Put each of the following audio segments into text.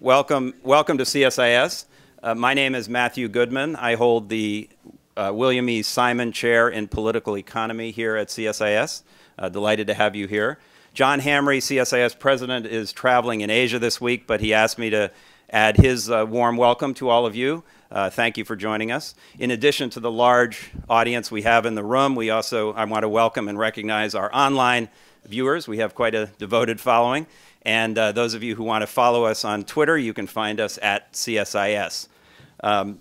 welcome, welcome to CSIS. Uh, my name is Matthew Goodman. I hold the uh, William E. Simon Chair in Political Economy here at CSIS. Uh, delighted to have you here. John Hamre, CSIS President, is traveling in Asia this week, but he asked me to add his uh, warm welcome to all of you. Uh, thank you for joining us. In addition to the large audience we have in the room, we also I want to welcome and recognize our online viewers. We have quite a devoted following. And uh, those of you who want to follow us on Twitter, you can find us at CSIS. Um,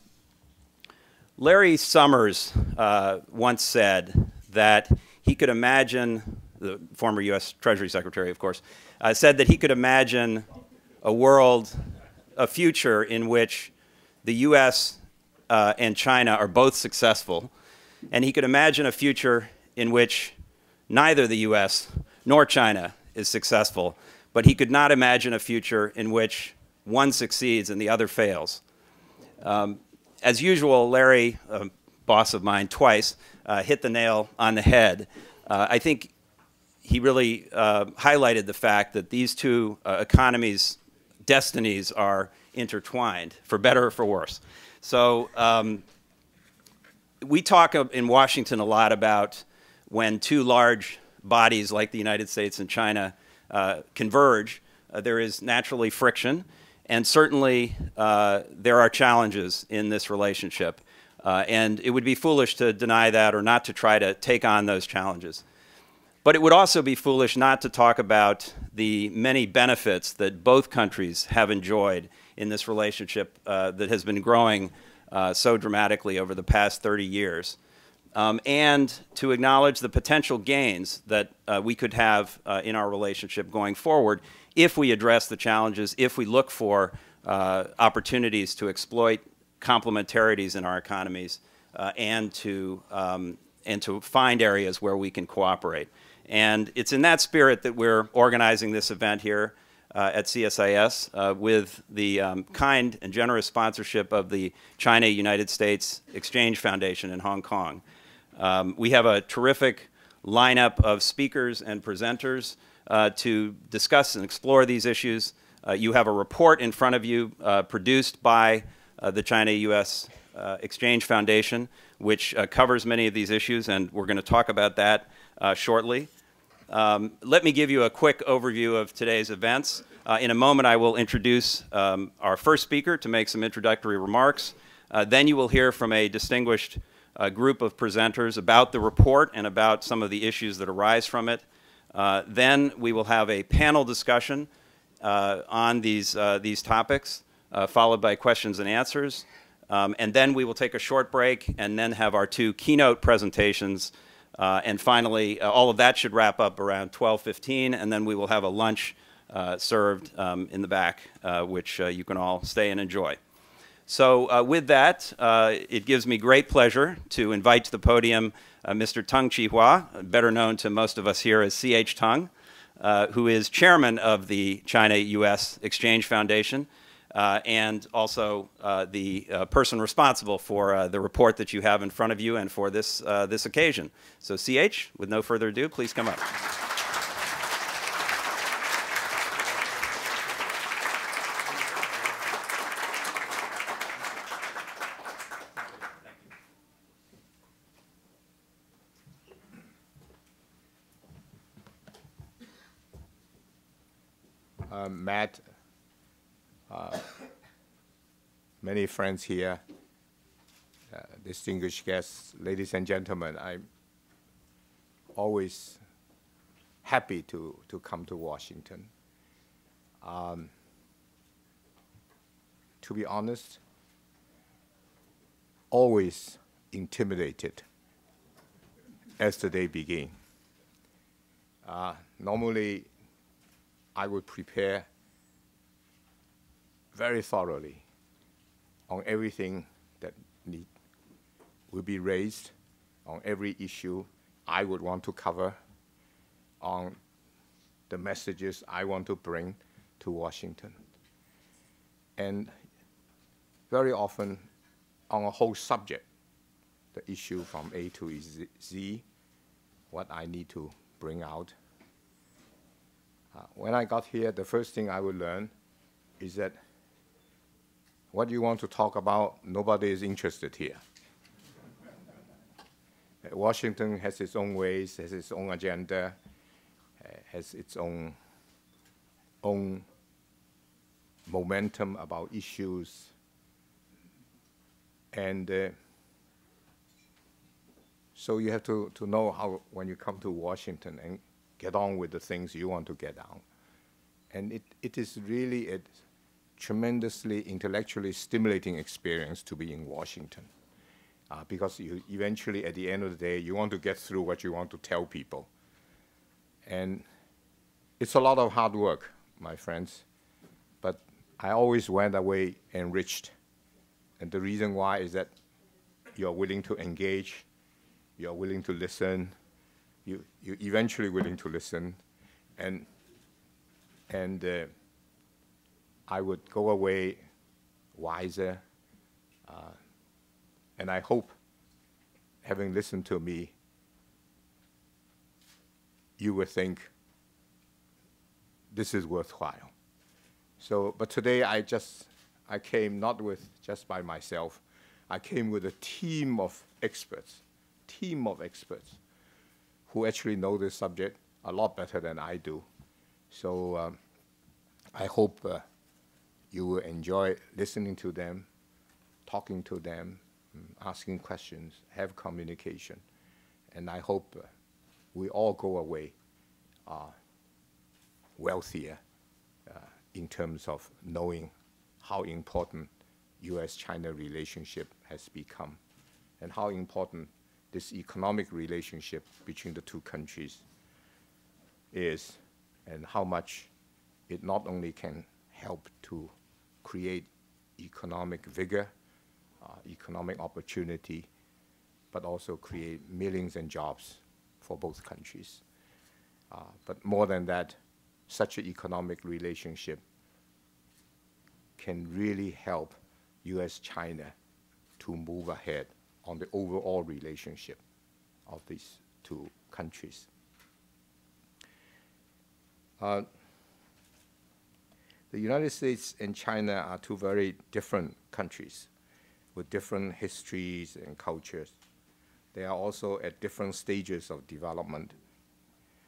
Larry Summers uh, once said that he could imagine, the former U.S. Treasury Secretary, of course, uh, said that he could imagine a world, a future in which the U.S. Uh, and China are both successful, and he could imagine a future in which neither the U.S. nor China is successful, but he could not imagine a future in which one succeeds and the other fails. Um, as usual, Larry, a boss of mine twice, uh, hit the nail on the head. Uh, I think he really uh, highlighted the fact that these two uh, economies' destinies are intertwined, for better or for worse. So um, we talk in Washington a lot about when two large bodies like the United States and China converge, uh, there is naturally friction, and certainly uh, there are challenges in this relationship. Uh, and it would be foolish to deny that or not to try to take on those challenges. But it would also be foolish not to talk about the many benefits that both countries have enjoyed in this relationship uh, that has been growing uh, so dramatically over the past 30 years um, and to acknowledge the potential gains that uh, we could have uh, in our relationship going forward if we address the challenges, if we look for uh, opportunities to exploit complementarities in our economies uh, and to um, and to find areas where we can cooperate. And it's in that spirit that we're organizing this event here uh, at CSIS uh, with the um, kind and generous sponsorship of the China United States Exchange Foundation in Hong Kong. Um, we have a terrific lineup of speakers and presenters uh, to discuss and explore these issues. Uh, you have a report in front of you uh, produced by uh, the China-U.S. Uh, Exchange Foundation, which uh, covers many of these issues, and we're going to talk about that shortly. Um, let me give you a quick overview of today's events. in a moment, I will introduce um, our first speaker to make some introductory remarks. then you will hear from a distinguished a group of presenters about the report and about some of the issues that arise from it. Uh, then we will have a panel discussion uh, on these, uh, these topics, uh, followed by questions and answers. Um, and then we will take a short break and then have our two keynote presentations. Uh, and finally, uh, all of that should wrap up around 12.15, and then we will have a lunch served um, in the back, which you can all stay and enjoy. So uh, with that, uh, it gives me great pleasure to invite to the podium uh, Mr. Tung Chee Hwa, better known to most of us here as C.H. Tung, uh, who is chairman of the China-U.S. Exchange Foundation, uh, and also uh, the person responsible for the report that you have in front of you and for this, this occasion. So C.H., with no further ado, please come up. Matt, uh, many friends here, uh, distinguished guests, ladies and gentlemen, I'm always happy to, to come to Washington. Um, to be honest, always intimidated as the day began. Uh, normally, I would prepare very thoroughly on everything that need, will be raised, on every issue I would want to cover, on the messages I want to bring to Washington. And very often on a whole subject, the issue from A to Z, what I need to bring out. Uh, when I got here, the first thing I would learn is that what you want to talk about, nobody is interested here. Washington has its own ways, has its own agenda, uh, has its own own momentum about issues, and uh, so you have to, to know how when you come to Washington and get on with the things you want to get on. And it, it is really a tremendously intellectually stimulating experience to be in Washington. Uh, because you eventually, at the end of the day, you want to get through what you want to tell people. And it's a lot of hard work, my friends. But I always went away enriched. And the reason why is that you're willing to engage, you're willing to listen, you, you're eventually willing to listen, and, and uh, I would go away wiser, uh, and I hope, having listened to me, you would think this is worthwhile. So, but today I just, I came not with just by myself. I came with a team of experts, team of experts who actually know this subject a lot better than I do. So um, I hope uh, you will enjoy listening to them, talking to them, mm, asking questions, have communication. And I hope uh, we all go away uh, wealthier uh, in terms of knowing how important U.S.-China relationship has become and how important this economic relationship between the two countries is and how much it not only can help to create economic vigor, uh, economic opportunity, but also create millions and jobs for both countries. Uh, but more than that, such an economic relationship can really help U.S.-China to move ahead on the overall relationship of these two countries. Uh, the United States and China are two very different countries with different histories and cultures. They are also at different stages of development,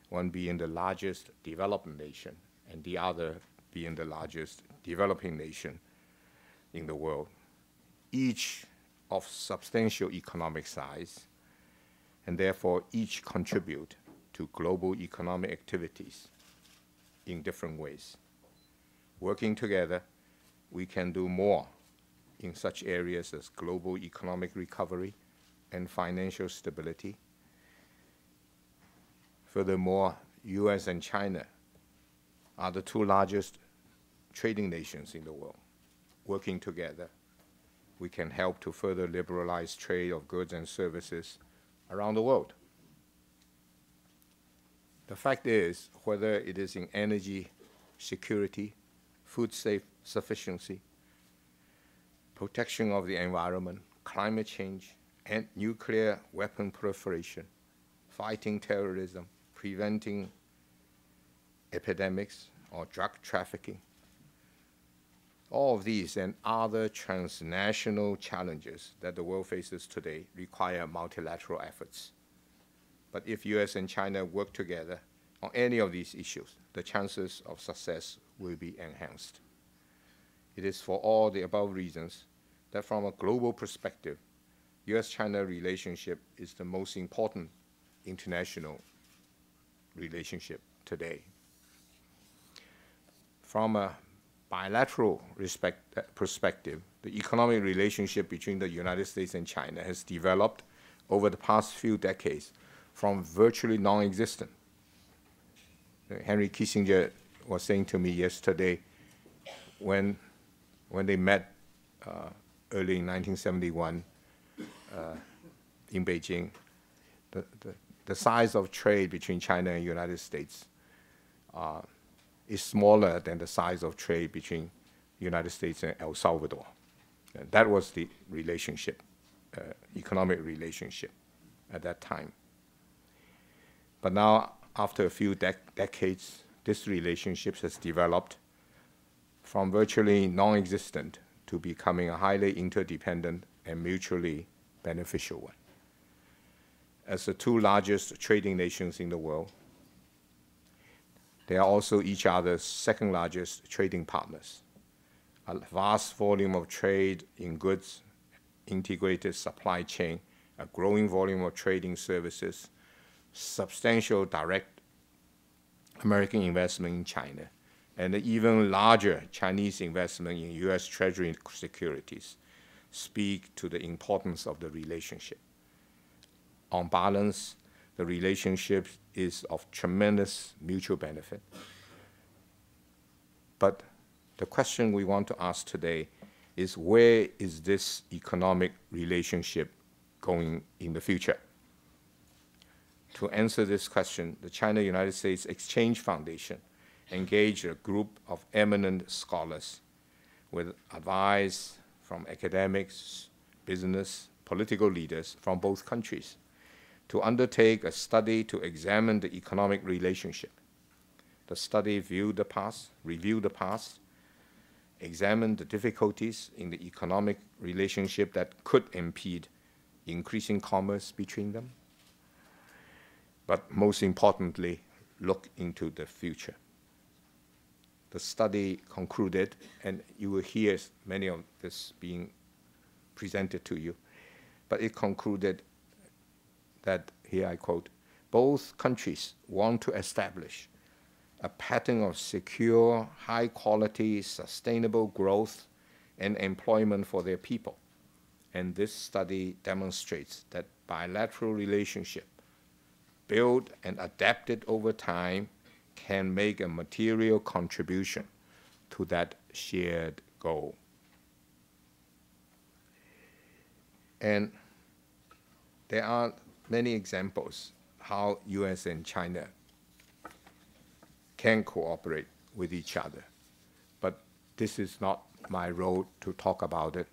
one being the largest developed nation and the other being the largest developing nation in the world. Each of substantial economic size, and therefore each contribute to global economic activities in different ways. Working together, we can do more in such areas as global economic recovery and financial stability. Furthermore, US and China are the two largest trading nations in the world. Working together, we can help to further liberalize trade of goods and services around the world. The fact is, whether it is in energy security, food safe sufficiency, protection of the environment, climate change, and nuclear weapon proliferation, fighting terrorism, preventing epidemics or drug trafficking, all of these and other transnational challenges that the world faces today require multilateral efforts. But if US and China work together on any of these issues, the chances of success will be enhanced. It is for all the above reasons that from a global perspective, US-China relationship is the most important international relationship today. From a bilateral respect, uh, perspective, the economic relationship between the United States and China has developed over the past few decades from virtually non-existent. Uh, Henry Kissinger was saying to me yesterday when, when they met uh, early in 1971 uh, in Beijing, the, the, the, size of trade between China and United States uh, is smaller than the size of trade between the United States and El Salvador. And that was the relationship, uh, economic relationship at that time. But now, after a few dec decades, this relationship has developed from virtually non-existent to becoming a highly interdependent and mutually beneficial one. As the two largest trading nations in the world, they are also each other's second largest trading partners. A vast volume of trade in goods, integrated supply chain, a growing volume of trading services, substantial direct American investment in China, and even larger Chinese investment in U.S. Treasury securities speak to the importance of the relationship. On balance, the relationship is of tremendous mutual benefit. But the question we want to ask today is where is this economic relationship going in the future? To answer this question, the China-United States Exchange Foundation engaged a group of eminent scholars with advice from academics, business, political leaders from both countries to undertake a study to examine the economic relationship. The study viewed the past, reviewed the past, examined the difficulties in the economic relationship that could impede increasing commerce between them, but most importantly, look into the future. The study concluded, and you will hear many of this being presented to you, but it concluded that, here I quote, both countries want to establish a pattern of secure, high quality, sustainable growth and employment for their people. And this study demonstrates that bilateral relationship built and adapted over time can make a material contribution to that shared goal. And there are many examples how US and China can cooperate with each other. But this is not my role to talk about it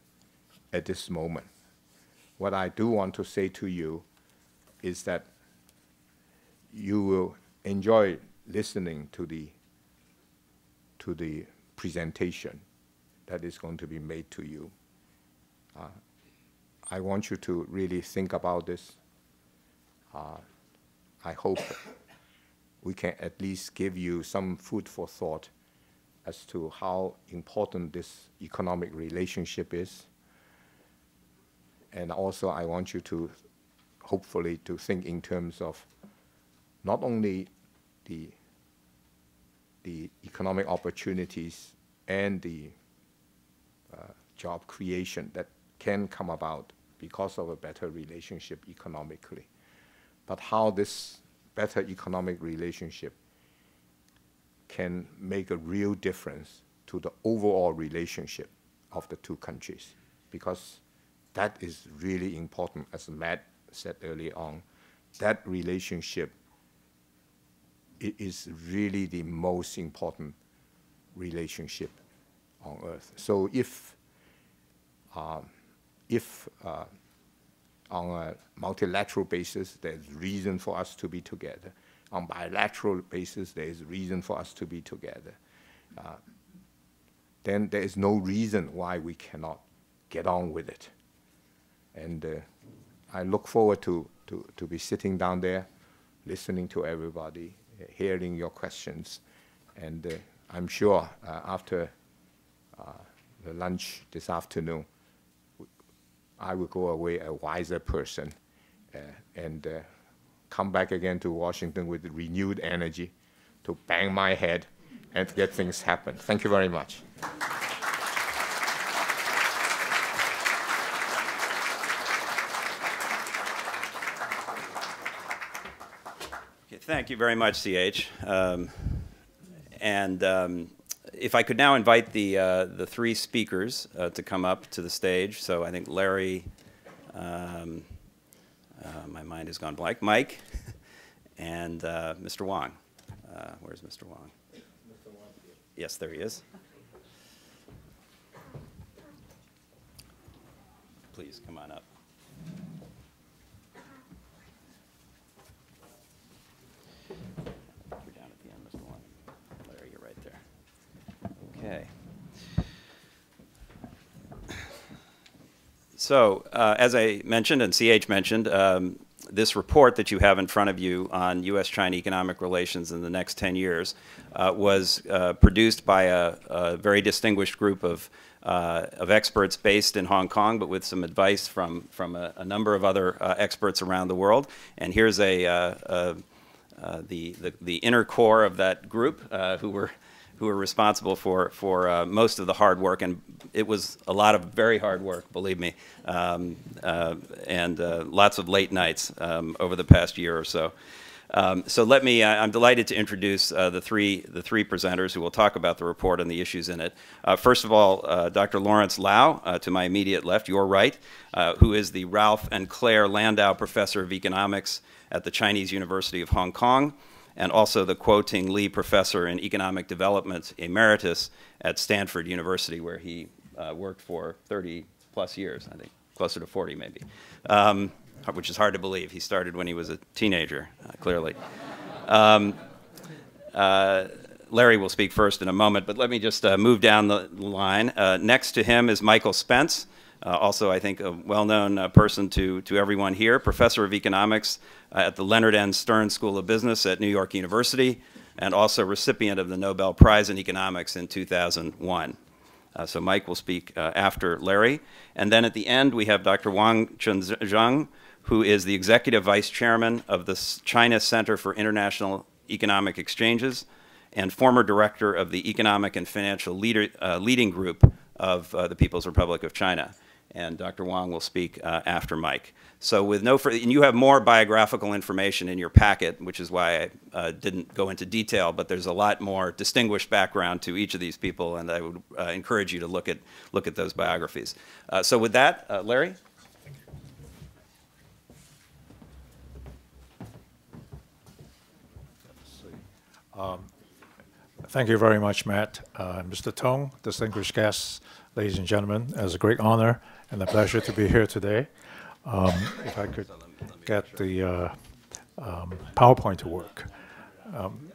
at this moment. What I do want to say to you is that you will enjoy listening to the to the presentation that is going to be made to you. Uh, I want you to really think about this uh, I hope we can at least give you some food for thought as to how important this economic relationship is. And also I want you to hopefully to think in terms of not only the, the economic opportunities and the uh, job creation that can come about because of a better relationship economically, but how this better economic relationship can make a real difference to the overall relationship of the two countries. Because that is really important, as Matt said early on. That relationship is really the most important relationship on earth. So if, um, if uh, on a multilateral basis, there's reason for us to be together. On bilateral basis, there is reason for us to be together. Uh, then there is no reason why we cannot get on with it. And uh, I look forward to, to, to be sitting down there, listening to everybody, hearing your questions. And uh, I'm sure uh, after uh, the lunch this afternoon, I will go away a wiser person uh, and uh, come back again to Washington with renewed energy to bang my head and get things happen. Thank you very much. Thank you very much, CH. Um, and um, if I could now invite the, uh, the three speakers uh, to come up to the stage. So I think Larry, um, uh, my mind has gone blank, Mike, and uh, Mr. Wang. Uh, where's Mr. Wang? Yes, there he is. Please come on up. So, uh, as I mentioned and CH mentioned, um, this report that you have in front of you on U.S.-China economic relations in the next 10 years uh, was uh, produced by a, a, very distinguished group of, uh, of experts based in Hong Kong, but with some advice from, from a, a number of other uh, experts around the world. And here's a, uh, uh, the, the, the, inner core of that group who were who were responsible for, for uh, most of the hard work. And it was a lot of very hard work, believe me, um, uh, and uh, lots of late nights um, over the past year or so. Um, so let me, I'm delighted to introduce uh, the, three, the three presenters who will talk about the report and the issues in it. Uh, first of all, uh, Dr. Lawrence Lau, to my immediate left, your right, who is the Ralph and Claire Landau Professor of Economics at the Chinese University of Hong Kong and also the Kwoh-Ting Li Professor in Economic Development Emeritus at Stanford University, where he uh, worked for 30 plus years, I think, closer to 40 maybe, um, which is hard to believe. He started when he was a teenager, uh, clearly. Um, uh, Larry will speak first in a moment, but let me just uh, move down the line. Uh, next to him is Michael Spence. Uh, also, I think a well-known uh, person to, to everyone here, professor of economics uh, at the Leonard N. Stern School of Business at New York University, and also recipient of the Nobel Prize in Economics in 2001. Uh, so Mike will speak uh, after Larry. And then at the end, we have Dr. Wang Chunzheng, who is the executive vice chairman of the China Center for International Economic Exchanges and former director of the Economic and Financial Leader, uh, Leading Group of the People's Republic of China and Dr. Wang will speak uh, after Mike. So with no further, and you have more biographical information in your packet, which is why I uh, didn't go into detail, but there's a lot more distinguished background to each of these people, and I would uh, encourage you to look at, look at those biographies. Uh, so with that, uh, Larry? Um, thank you very much, Matt. Uh, Mr. Tung, distinguished guests, ladies and gentlemen, it's a great honor and a pleasure to be here today. Um, if I could get the uh, um, PowerPoint to work. Um,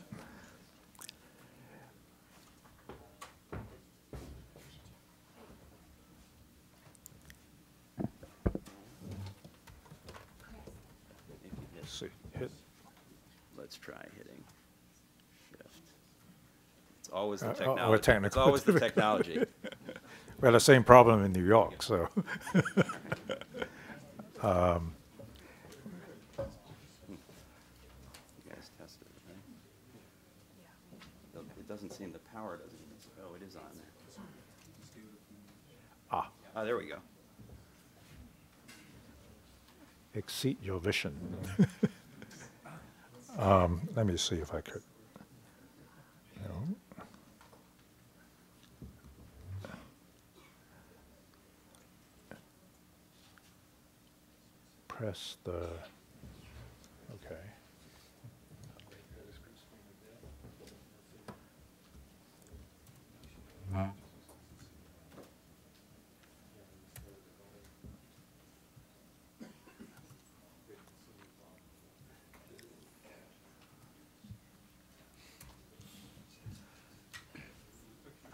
see, hit. Let's try hitting shift. It's always the Uh, oh, technology. technical It's always the technology. We had the same problem in New York, so. um, You guys tested it, right? It doesn't seem the power doesn't, even, oh, it is on there. ah, Oh, there we go. exceed your vision. um, let me see if I could. Press the, okay.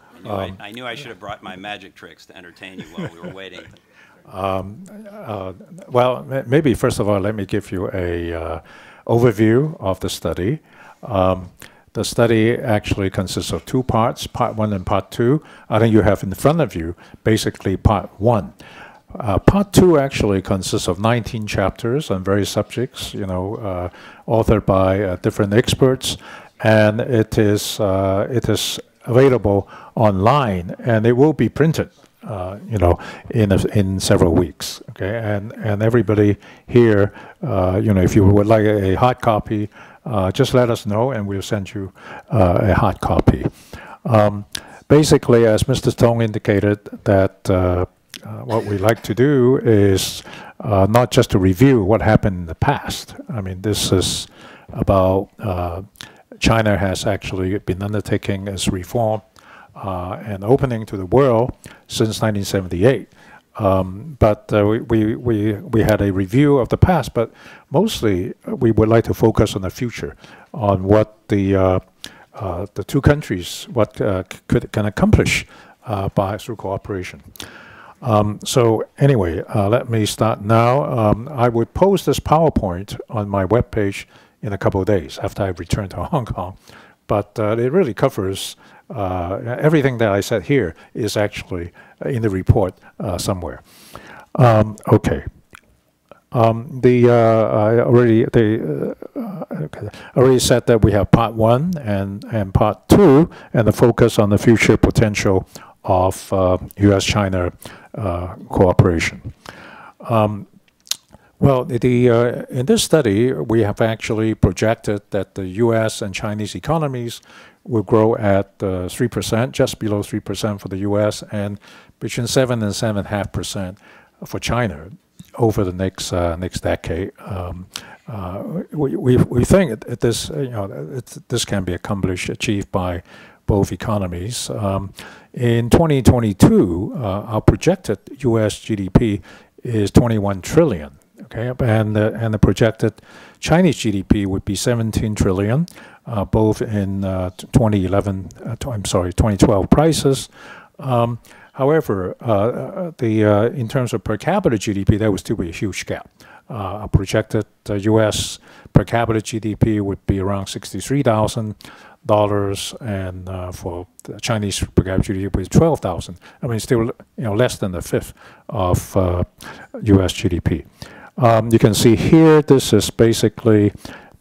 I knew, I, um, I knew I should have brought my magic tricks to entertain you while we were waiting. Um, uh, well, maybe first of all, let me give you a uh, overview of the study. Um, the study actually consists of two parts, part one and part two. I think you have in front of you basically part one. Uh, part two actually consists of 19 chapters on various subjects, you know, uh, authored by uh, different experts, and it is uh, it is available online, and it will be printed uh, you know, in a, in several weeks. Okay, and and everybody here, uh, you know, if you would like a, hard copy, uh, just let us know, and we'll send you uh, a hard copy. Um, basically, as Mr. Tung indicated, that uh, uh, what we like to do is not just to review what happened in the past. I mean, this is about China has actually been undertaking its reform uh, and opening to the world since 1978. Um, but uh, we, we, we, we had a review of the past, but mostly uh, we would like to focus on the future, on what the, uh, uh the two countries what uh, could, can accomplish by through cooperation. Um, so anyway, uh, let me start now. Um, I would post this PowerPoint on my webpage in a couple of days after I return to Hong Kong. But uh, it really covers uh, everything that I said here is actually in the report uh, somewhere. Um, okay. Um, the uh, I already they uh, already said that we have part one and and part two, and the focus on the future potential of uh, U.S.-China uh, cooperation. Um, well, the, uh, in this study, we have actually projected that the U.S. and Chinese economies will grow at 3%, uh, just below 3% for the U.S., and between 7 and 7.5% for China over the next uh, next decade. Um, uh, we, we, we think this you know this can be accomplished achieved by both economies. Um, in 2022, uh, our projected U.S. GDP is 21 trillion. Okay, and the, and the projected Chinese GDP would be 17 trillion, uh, both in uh, 2011. Uh, I'm sorry, 2012 prices. Um, however, uh, uh, the in terms of per capita GDP, there would still be a huge gap. Uh, projected U.S. per capita GDP would be around 63,000 dollars, and uh, for Chinese per capita GDP is 12,000. I mean, still you know less than a fifth of uh, U.S. GDP. Um, you can see here, this is basically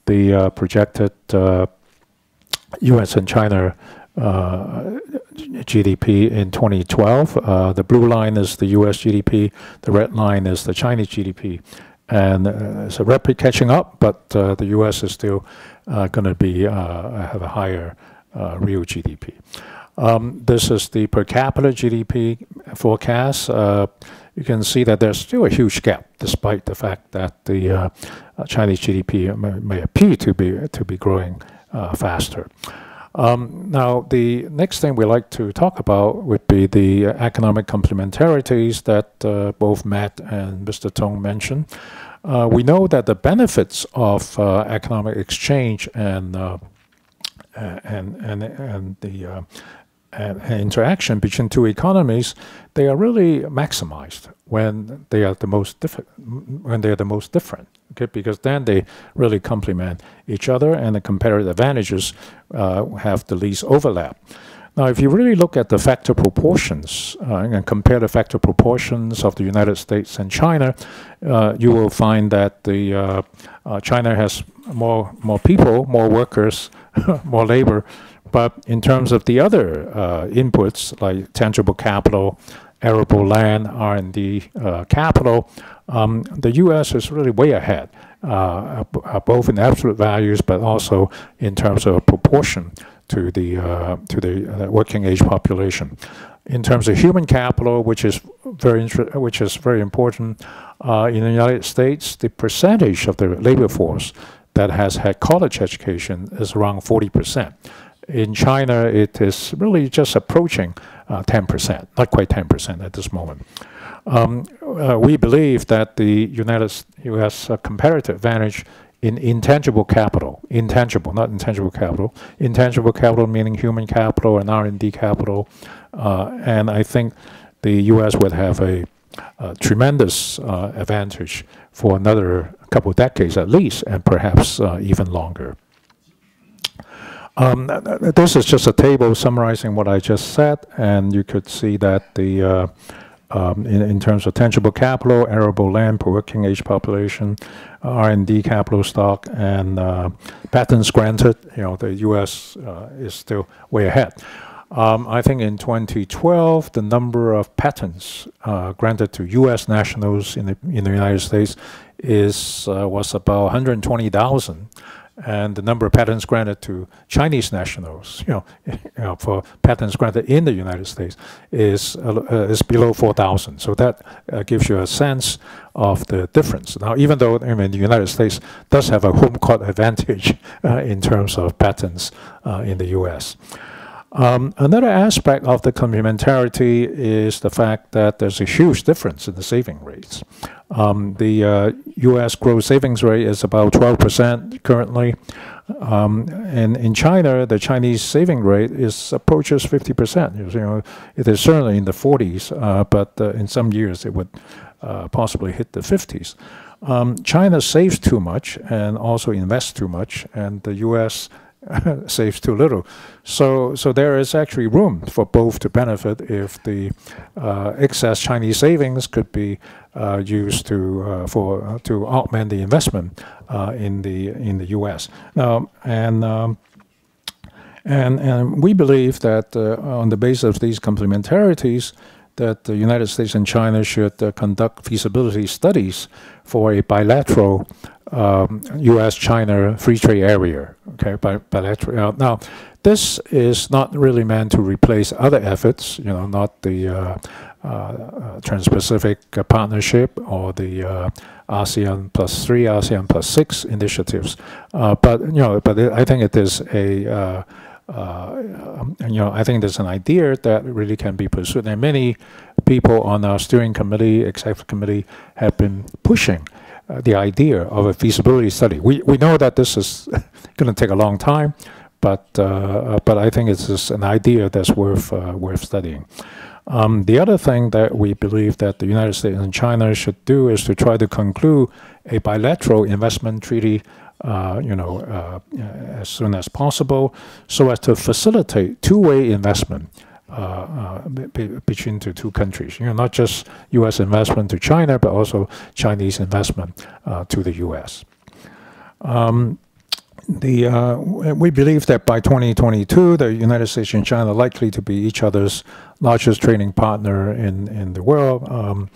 the uh, projected U.S. Uh, and China uh, GDP in 2012. Uh, the blue line is the U.S. GDP. The red line is the Chinese GDP. And uh, it's a rapid catching up, but uh, the U.S. is still uh, going to be have a higher real GDP. Um, this is the per capita GDP forecast. Uh, you can see that there's still a huge gap, despite the fact that the uh, Chinese GDP may, may, appear to be to be growing uh, faster. Um, now, the next thing we like to talk about would be the economic complementarities that uh, both Matt and Mr. Tung mentioned. Uh, we know that the benefits of uh, economic exchange and uh, and and and the uh, interaction between two economies, they are really maximized when they are the most different. When they are the most different, okay, because then they really complement each other, and the comparative advantages uh, have the least overlap. Now, if you really look at the factor proportions uh, and compare the factor proportions of the United States and China, uh, you will find that the uh, uh China has more more people, more workers, more labor but in terms of the other uh, inputs like tangible capital, arable land, R&D uh, capital, um, the U.S. is really way ahead, uh, uh, both in absolute values, but also in terms of proportion to the uh, to the uh, working age population. In terms of human capital, which is very which is very important in the United States, the percentage of the labor force that has had college education is around 40 percent in China, it is really just approaching 10%, uh, not quite 10% at this moment. Um, uh, we believe that the United U.S. Uh, comparative advantage in intangible capital, intangible, not intangible capital, intangible capital meaning human capital and R&D capital, uh, and I think the U.S. would have a, a tremendous uh, advantage for another couple of decades at least, and perhaps uh, even longer. Um, this is just a table summarizing what I just said, and you could see that the uh, um, in, in, terms of tangible capital, arable land per working age population, R&D capital stock, and uh, patents granted, you know, the U.S. Uh, is still way ahead. Um, I think in 2012, the number of patents uh, granted to U.S. nationals in the in the United States is uh, was about 120,000 and the number of patents granted to Chinese nationals, you know, you know for patents granted in the United States, is uh, is below 4,000. So that uh, gives you a sense of the difference. Now, even though I mean the United States does have a home court advantage uh, in terms of patents uh, in the U.S. Um, another aspect of the complementarity is the fact that there's a huge difference in the saving rates. Um, the uh, U.S. gross savings rate is about 12% currently. Um, and in China, the Chinese saving rate is approaches 50%. You know, it is certainly in the 40s, uh, but uh, in some years it would uh, possibly hit the 50s. Um, China saves too much and also invests too much, and the U.S. saves too little. So, so there is actually room for both to benefit if the uh, excess Chinese savings could be uh, used to uh, for uh, to augment the investment uh, in the in the U.S. Now, and um, and and we believe that uh, on the basis of these complementarities, that the United States and China should conduct feasibility studies for a bilateral um, U.S.-China free trade area. Okay, bi bilateral. now, this is not really meant to replace other efforts. You know, not the uh, uh, Trans-Pacific Partnership or the uh, ASEAN plus three, ASEAN plus six initiatives. Uh, but you know, but it, I think it is a uh, um, you know, I think there's an idea that really can be pursued, and many people on our steering committee, executive committee, have been pushing uh, the idea of a feasibility study. We, we know that this is going to take a long time, but, uh, uh, but I think it's just an idea that's worth, uh, worth studying. Um, the other thing that we believe that the United States and China should do is to try to conclude a bilateral investment treaty uh, you know, uh, as soon as possible, so as to facilitate two-way investment uh, uh, between the two countries. You know, not just U.S. investment to China, but also Chinese investment uh, to the U.S. Um, the uh, we believe that by 2022, the United States and China are likely to be each other's largest trading partner in in the world. Um,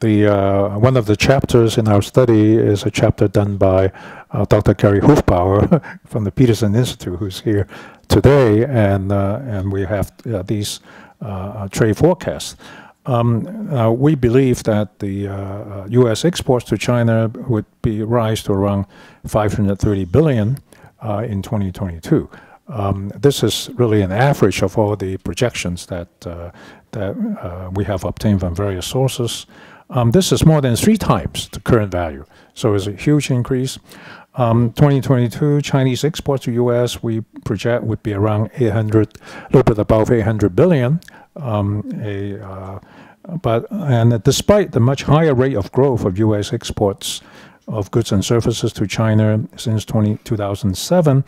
the uh, one of the chapters in our study is a chapter done by uh, Dr. Gary Hufbauer from the Peterson Institute, who's here today, and uh, and we have uh, these uh, trade forecasts. Um, uh, we believe that the uh, U.S. exports to China would be rise to around 530 billion uh, in 2022. Um, this is really an average of all the projections that that we have obtained from various sources. Um, this is more than three times the current value, so it's a huge increase. Um, 2022 Chinese exports to U.S. we project would be around 800, a little bit above 800 billion. Um, a, uh, but and despite the much higher rate of growth of U.S. exports of goods and services to China since 20, 2007,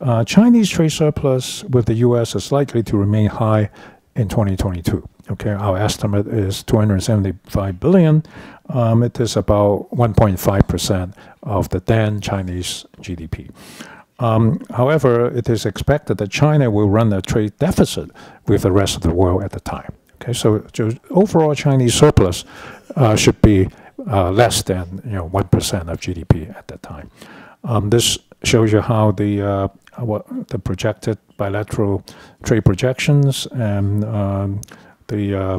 uh, Chinese trade surplus with the U.S. is likely to remain high in 2022. Okay, our estimate is 275 billion. Um, it is about 1.5 percent of the then Chinese GDP. Um, however, it is expected that China will run a trade deficit with the rest of the world at the time. Okay, so overall Chinese surplus uh, should be uh, less than you know one percent of GDP at that time. Um, this shows you how the uh, what the projected bilateral trade projections and um, the uh,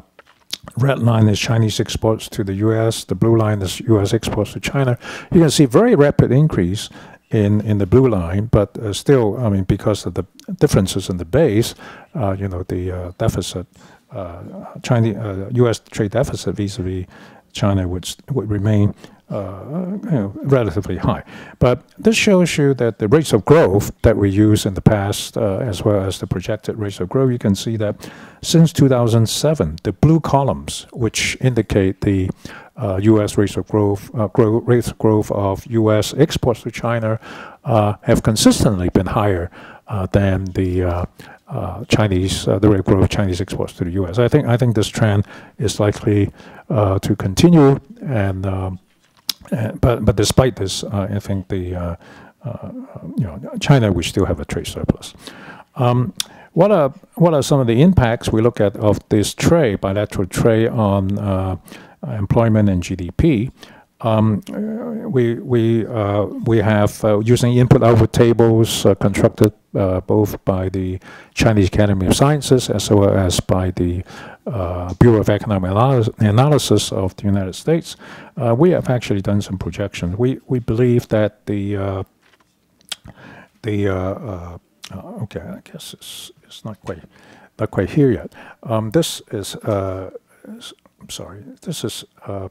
red line is Chinese exports to the U.S. The blue line is U.S. exports to China. You can see very rapid increase in in the blue line, but uh, still, I mean, because of the differences in the base, uh, you know, the uh, deficit, uh, Chinese U.S. Uh, trade deficit vis-a-vis China would would remain uh, know, relatively high. But this shows you that the rates of growth that we use in the past, uh, as well as the projected rates of growth, you can see that since 2007, the blue columns, which indicate the uh, U.S. rates of growth, uh, grow, rates of growth of U.S. exports to China, uh, have consistently been higher than the Chinese, the rate of growth of Chinese exports to the U.S. I think I think this trend is likely to continue, and um, uh, but but despite this, uh, I think the uh, you know China we still have a trade surplus. Um, what are what are some of the impacts we look at of this trade bilateral trade on employment and GDP? Um, we we uh, we have uh, using input output tables uh, constructed both by the Chinese Academy of Sciences as well as by the Bureau of Economic Analysis of the United States. we have actually done some projections. We we believe that the the uh, okay, I guess it's, it's not quite not quite here yet. Um, this is, uh, I'm sorry, this is, uh,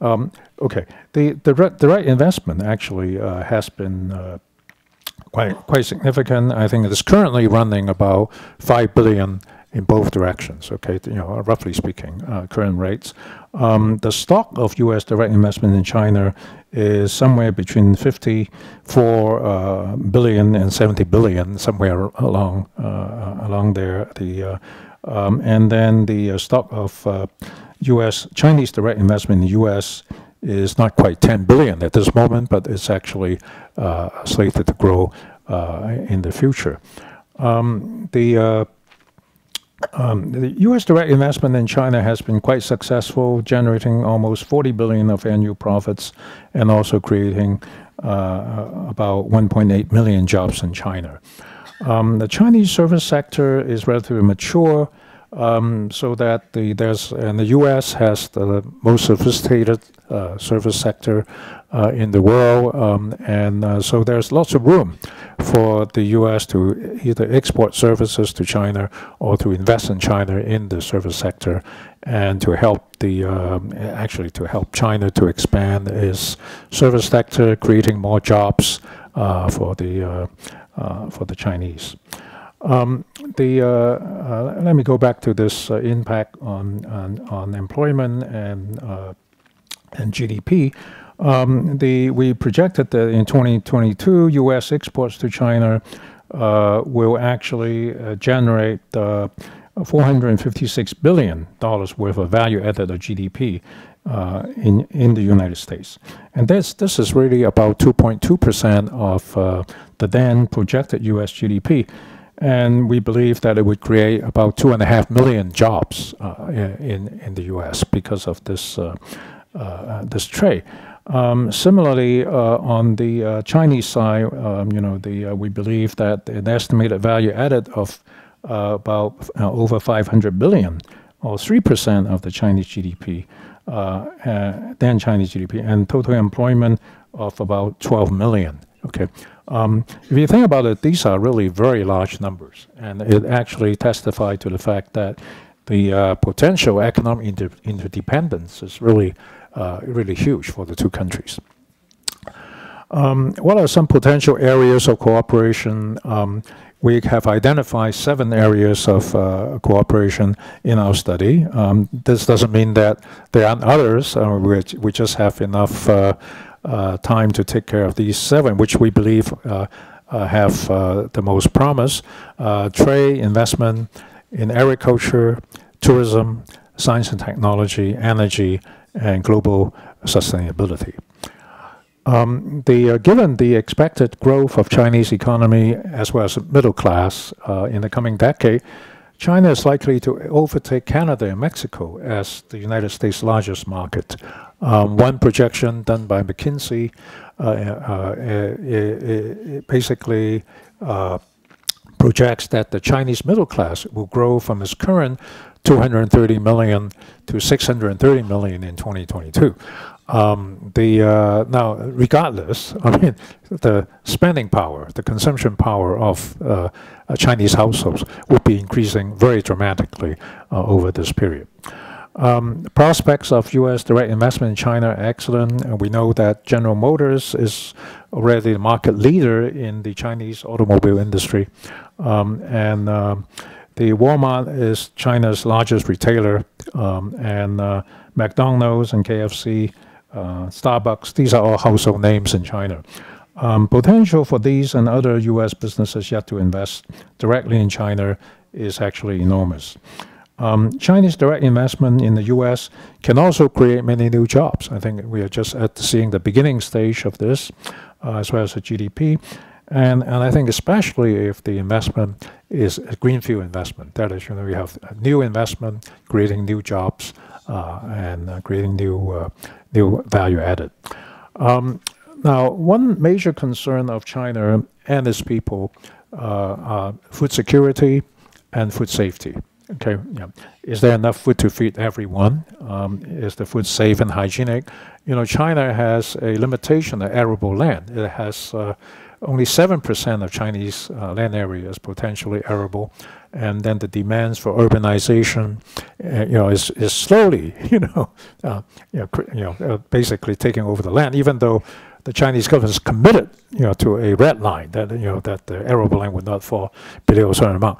um, okay, the, the, the right investment actually uh, has been uh, quite, quite significant. I think it is currently running about 5 billion in both directions, okay, you know, roughly speaking, uh, current rates. Um, the stock of U.S. direct investment in China is somewhere between 54 uh, billion and 70 billion, somewhere along uh, along there. The uh, um, and then the uh, stock of U.S. Uh, Chinese direct investment in the U.S. is not quite 10 billion at this moment, but it's actually slated to grow in the future. Um, the um, the U.S. direct investment in China has been quite successful, generating almost 40 billion of annual profits, and also creating uh, about 1.8 million jobs in China. Um, the Chinese service sector is relatively mature, um, so that the there's and the U.S. has the most sophisticated uh, service sector uh, in the world, um, and uh, so there's lots of room for the U.S. to either export services to China or to invest in China in the service sector, and to help the um, actually to help China to expand its service sector, creating more jobs uh, for the uh, uh, for the Chinese. Um, the uh, uh, let me go back to this uh, impact on, on, on employment and and GDP. Um, the we projected that in 2022, U.S. exports to China will actually generate 456 billion dollars worth of value added of GDP uh, in in the United States, and this this is really about 2.2 percent of uh, the then projected U.S. GDP and we believe that it would create about two and a half million jobs uh, in in the U.S. because of this uh, uh, this trade. Um, similarly, uh, on the uh, Chinese side, um, you know, the we believe that an estimated value added of about over 500 billion, or three percent of the Chinese GDP, then Chinese GDP, and total employment of about 12 million. Okay. Um, if you think about it, these are really very large numbers, and it actually testifies to the fact that the uh, potential economic inter interdependence is really, uh, really huge for the two countries. Um, what are some potential areas of cooperation? Um, we have identified seven areas of uh, cooperation in our study. Um, this doesn't mean that there aren't others. Uh, we, just have enough uh, uh, time to take care of these seven, which we believe uh, uh, have the most promise. trade, investment in agriculture, tourism, science and technology, energy, and global sustainability. Um, the, uh, given the expected growth of Chinese economy as well as middle class uh, in the coming decade, China is likely to overtake Canada and Mexico as the United States' largest market. Um, one projection done by McKinsey uh, uh, basically uh, projects that the Chinese middle class will grow from its current 230 million to 630 million in 2022. Um, the uh, now, regardless, I mean, the spending power, the consumption power of uh, Chinese households will be increasing very dramatically uh, over this period. Um, prospects of U.S. direct investment in China are excellent. And we know that General Motors is already the market leader in the Chinese automobile industry, um, and um, the Walmart is China's largest retailer, um, and uh, McDonald's and KFC uh, Starbucks, these are all household names in China. Um, potential for these and other U.S. businesses yet to invest directly in China is actually enormous. Um, Chinese direct investment in the U.S. can also create many new jobs. I think we are just at seeing the beginning stage of this, uh, as well as the GDP. And, and I think especially if the investment is a greenfield investment, that is, you know, we have new investment creating new jobs uh, and uh, creating new uh, new value added. Um, now, one major concern of China and its people uh, are food security and food safety. Okay, yeah. Is there enough food to feed everyone? Um, is the food safe and hygienic? You know, China has a limitation of arable land. It has uh, only 7% of Chinese uh, land area is potentially arable. And then the demands for urbanization, uh, you know, is, is slowly, you know, uh, you know, you know uh, basically taking over the land, even though the Chinese government is committed, you know, to a red line that, you know, that the arable land would not fall below a certain amount.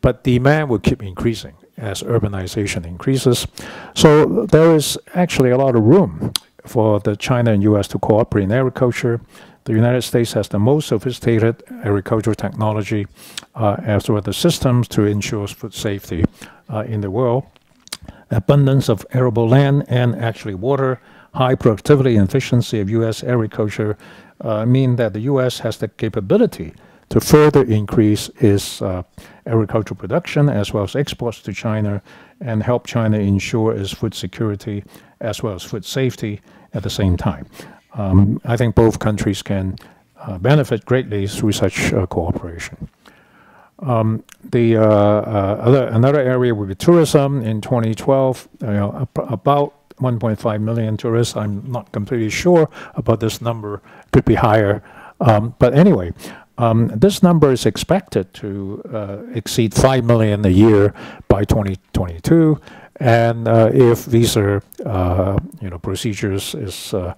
But demand will keep increasing as urbanization increases. So there is actually a lot of room for the China and U.S. to cooperate in agriculture. The United States has the most sophisticated agricultural technology, uh, as well as the systems to ensure food safety uh, in the world. Abundance of arable land and actually water, high productivity and efficiency of U.S. agriculture uh, mean that the U.S. has the capability to further increase its uh, agricultural production as well as exports to China and help China ensure its food security as well as food safety at the same time. Um, I think both countries can uh, benefit greatly through such uh, cooperation. Um, the uh, uh, other another area would be tourism. In 2012, you know, about 1.5 million tourists. I'm not completely sure about this number. Could be higher. Um, but anyway, um, this number is expected to uh, exceed 5 million a year by 2022. And uh, if visa, uh, you know, procedures is uh,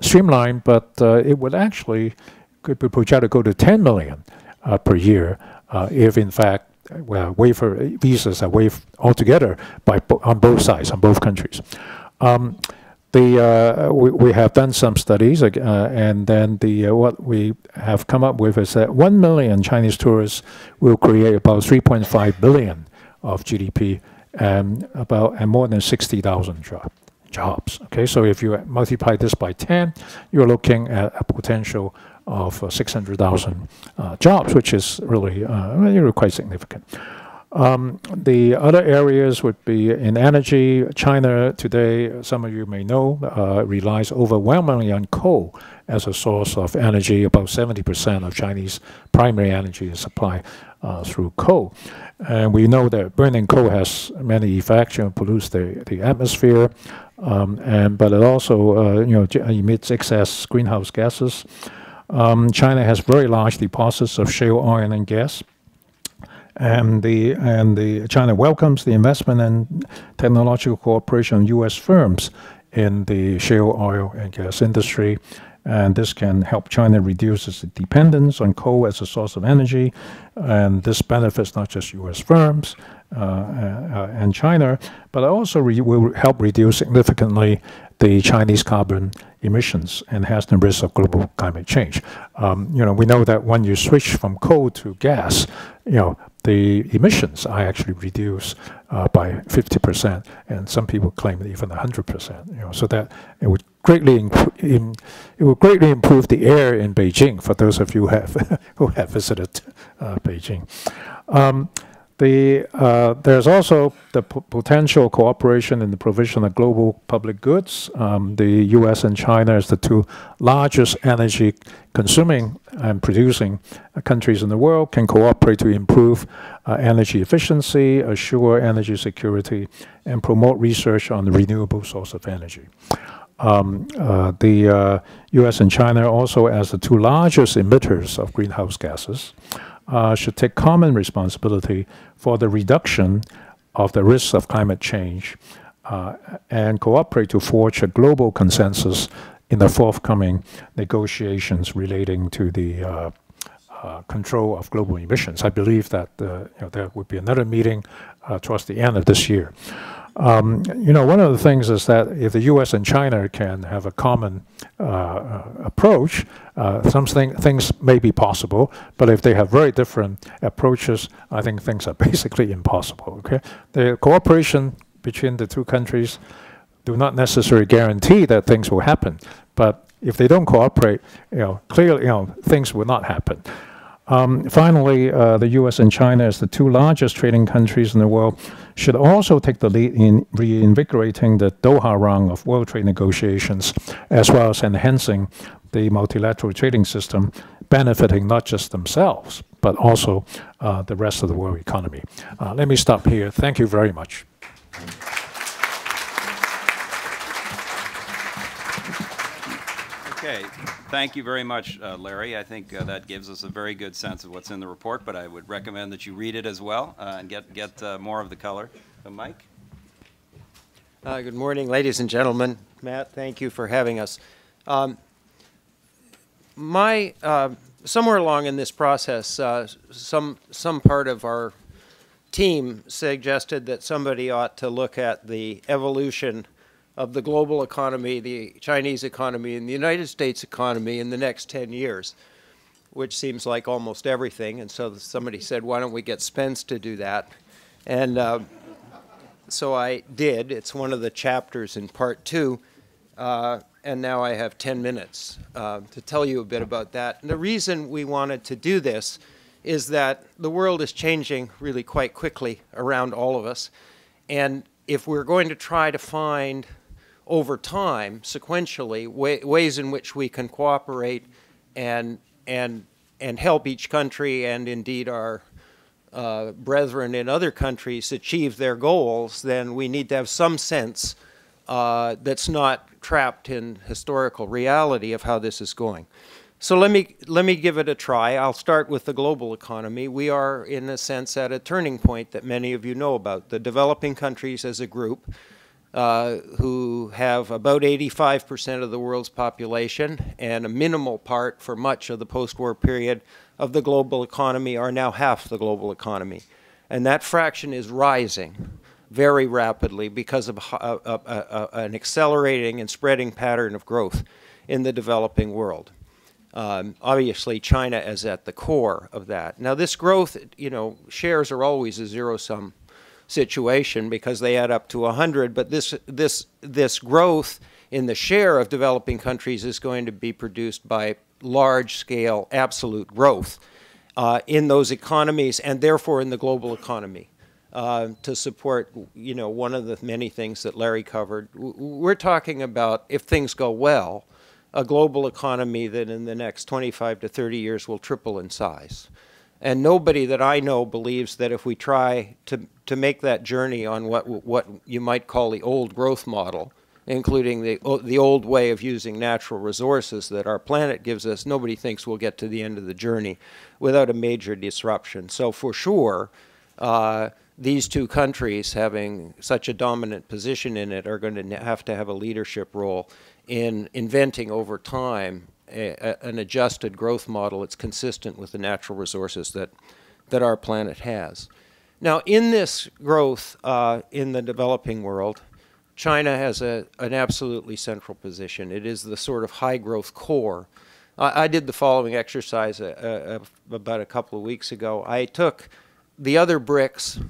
streamlined, but uh, it would actually could be projected to go to 10 million uh, per year if, in fact, well, waiver visas are waived altogether by on both sides, on both countries. Um, the, uh, we, we have done some studies, uh, and then the uh, what we have come up with is that 1 million Chinese tourists will create about 3.5 billion of GDP and about and more than 60,000 job, jobs. Okay, so if you multiply this by 10, you're looking at a potential of uh, 600,000 uh, jobs, which is really, uh, really quite significant. Um, the other areas would be in energy. China today, some of you may know, uh, relies overwhelmingly on coal as a source of energy. About 70% of Chinese primary energy is supplied uh, through coal. And we know that burning coal has many effects, you know, pollutes the, the atmosphere, um, and but it also uh, you know emits excess greenhouse gases. Um, China has very large deposits of shale oil and gas and the and the China welcomes the investment and technological cooperation of U.S. firms in the shale oil and gas industry, and this can help China reduce its dependence on coal as a source of energy, and this benefits not just U.S. firms and China, but also will help reduce significantly the Chinese carbon emissions and has the risk of global climate change. Um, you know, we know that when you switch from coal to gas, you know, the emissions are actually reduced uh, by 50%, and some people claim even 100%. You know, so that it would greatly in, it would greatly improve the air in Beijing for those of you who have who have visited uh, Beijing. Um, the, uh, there's also the potential cooperation in the provision of global public goods. Um, the U.S. and China as the two largest energy consuming and producing uh, countries in the world can cooperate to improve uh, energy efficiency, assure energy security, and promote research on the renewable source of energy. Um, uh, the U.S. Uh, and China also as the two largest emitters of greenhouse gases uh, should take common responsibility for the reduction of the risks of climate change uh, and cooperate to forge a global consensus in the forthcoming negotiations relating to the uh, uh, control of global emissions. I believe that uh, you know, there would be another meeting uh, towards the end of this year. Um, you know, one of the things is that if the U.S. and China can have a common uh, uh, approach, uh, some thing, things may be possible. But if they have very different approaches, I think things are basically impossible. Okay, the cooperation between the two countries do not necessarily guarantee that things will happen. But if they don't cooperate, you know, clearly, you know, things will not happen. Um, finally, uh, the U.S. and China, as the two largest trading countries in the world, should also take the lead in reinvigorating the Doha round of world trade negotiations, as well as enhancing the multilateral trading system, benefiting not just themselves, but also uh, the rest of the world economy. Uh, let me stop here. Thank you very much. Okay, thank you very much, uh, Larry. I think uh, that gives us a very good sense of what's in the report, but I would recommend that you read it as well uh, and get, get uh, more of the color. Mike? Uh, Good morning, ladies and gentlemen. Matt, thank you for having us. Um, My, uh, somewhere along in this process, some, some part of our team suggested that somebody ought to look at the evolution of the global economy, the Chinese economy, and the United States economy in the next 10 years, which seems like almost everything. And so somebody said, why don't we get Spence to do that? And uh, so I did. It's one of the chapters in part two. Uh, and now I have 10 minutes uh, to tell you a bit about that. And the reason we wanted to do this is that the world is changing really quite quickly around all of us. And if we're going to try to find over time, sequentially, way, ways in which we can cooperate and, and, and help each country and indeed our uh, brethren in other countries achieve their goals, then we need to have some sense uh, that's not trapped in historical reality of how this is going. So let me, let me give it a try. I'll start with the global economy. We are, in a sense, at a turning point that many of you know about. The developing countries as a group, uh, who have about 85% of the world's population and a minimal part for much of the post-war period of the global economy, are now half the global economy. And that fraction is rising very rapidly because of a, a, a, an accelerating and spreading pattern of growth in the developing world. Um, obviously, China is at the core of that. Now, this growth, you know, shares are always a zero-sum situation because they add up to 100, but this, this, this growth in the share of developing countries is going to be produced by large-scale absolute growth uh, in those economies and therefore in the global economy. Uh, to support, you know, one of the many things that Larry covered. We're talking about, if things go well, a global economy that in the next 25 to 30 years will triple in size. And nobody that I know believes that if we try to, to make that journey on what, what you might call the old growth model, including the, the old way of using natural resources that our planet gives us, nobody thinks we'll get to the end of the journey without a major disruption. So for sure, uh, these two countries having such a dominant position in it are going to have to have a leadership role in inventing over time a, a, an adjusted growth model that's consistent with the natural resources that, that our planet has. Now, in this growth uh, in the developing world, China has a, an absolutely central position. It is the sort of high growth core. I, I did the following exercise uh, uh, about a couple of weeks ago. I took the other BRICS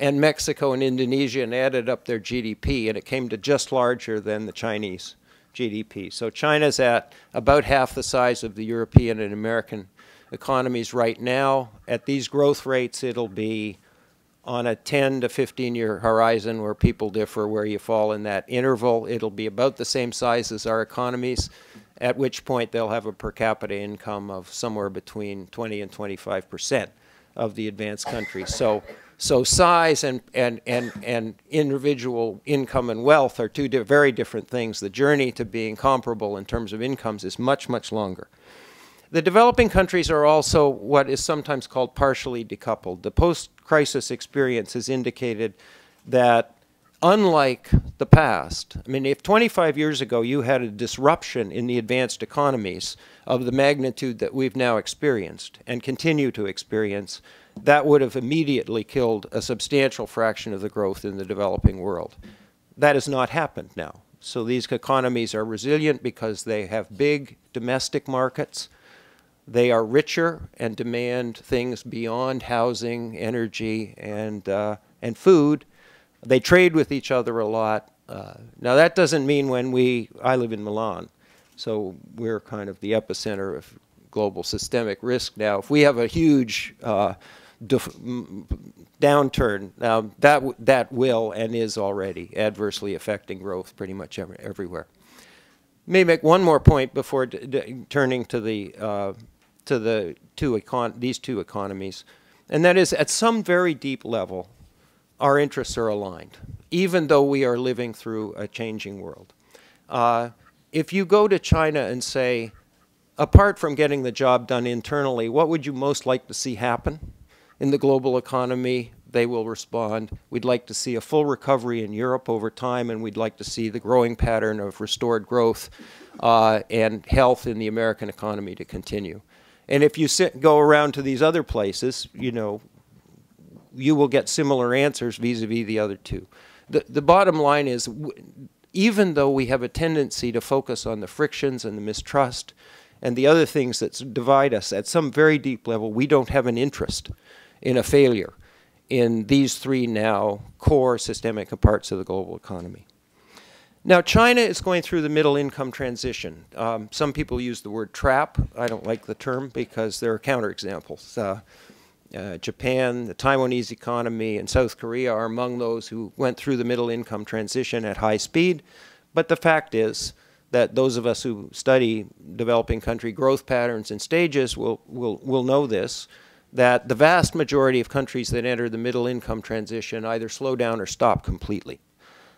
and Mexico and Indonesia and added up their GDP, and it came to just larger than the Chinese GDP. So China's at about half the size of the European and American economies right now. At these growth rates, it'll be on a 10 to 15 year horizon where people differ where you fall in that interval. It'll be about the same size as our economies, at which point they'll have a per capita income of somewhere between 20 and 25 percent of the advanced countries. So so size and, and, and, and individual income and wealth are two di very different things. The journey to being comparable in terms of incomes is much, much longer. The developing countries are also what is sometimes called partially decoupled. The post-crisis experience has indicated that unlike the past, I mean, if 25 years ago you had a disruption in the advanced economies of the magnitude that we've now experienced and continue to experience, that would have immediately killed a substantial fraction of the growth in the developing world. That has not happened now. So these economies are resilient because they have big domestic markets. They are richer and demand things beyond housing, energy, and, uh, and food. They trade with each other a lot. Uh, now that doesn't mean when we, I live in Milan, so we're kind of the epicenter of global systemic risk now. If we have a huge uh, downturn, um, that, that will and is already adversely affecting growth pretty much every, everywhere. May make one more point before turning to the, uh, to the two these two economies, and that is at some very deep level, our interests are aligned, even though we are living through a changing world. Uh, if you go to China and say, apart from getting the job done internally, what would you most like to see happen in the global economy? They will respond, we'd like to see a full recovery in Europe over time, and we'd like to see the growing pattern of restored growth uh, and health in the American economy to continue. And if you sit, go around to these other places, you know, you will get similar answers vis-a-vis -vis the other two. The, the bottom line is, even though we have a tendency to focus on the frictions and the mistrust and the other things that divide us at some very deep level, we don't have an interest in a failure in these three now core systemic parts of the global economy. Now, China is going through the middle income transition. Um, some people use the word trap. I don't like the term because there are counterexamples. Uh, uh, Japan, the Taiwanese economy, and South Korea are among those who went through the middle income transition at high speed. But the fact is that those of us who study developing country growth patterns and stages will, will, will know this, that the vast majority of countries that enter the middle income transition either slow down or stop completely.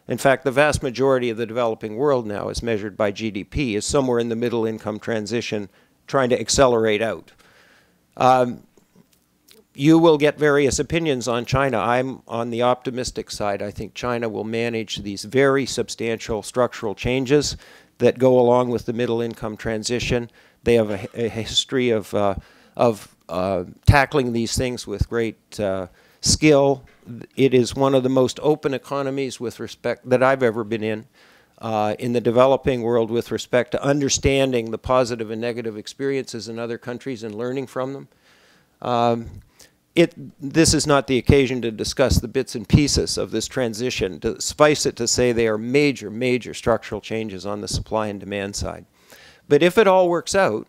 In fact, the vast majority of the developing world now, as measured by GDP, is somewhere in the middle income transition trying to accelerate out. Um, you will get various opinions on China. I'm on the optimistic side. I think China will manage these very substantial structural changes that go along with the middle income transition. They have a, a history of, uh, of uh, tackling these things with great uh, skill. It is one of the most open economies with respect that I've ever been in. Uh, in the developing world with respect to understanding the positive and negative experiences in other countries and learning from them. Um, it, this is not the occasion to discuss the bits and pieces of this transition. To suffice it to say they are major, major structural changes on the supply and demand side. But if it all works out,